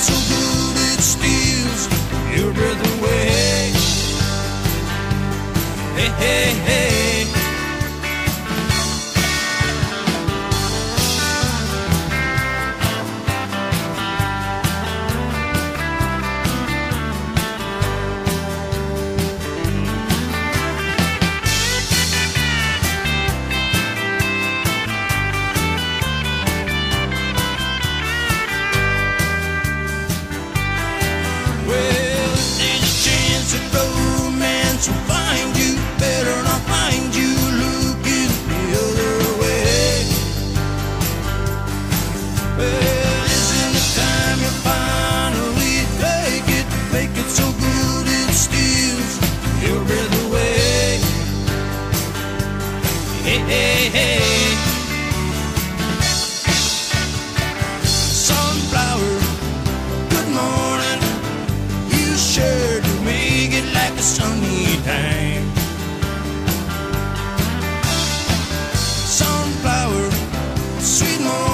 so good it steals your breath away. Hey, hey, hey. Sunflower, good morning. You sure do make it like a sunny time. Sunflower, sweet morning.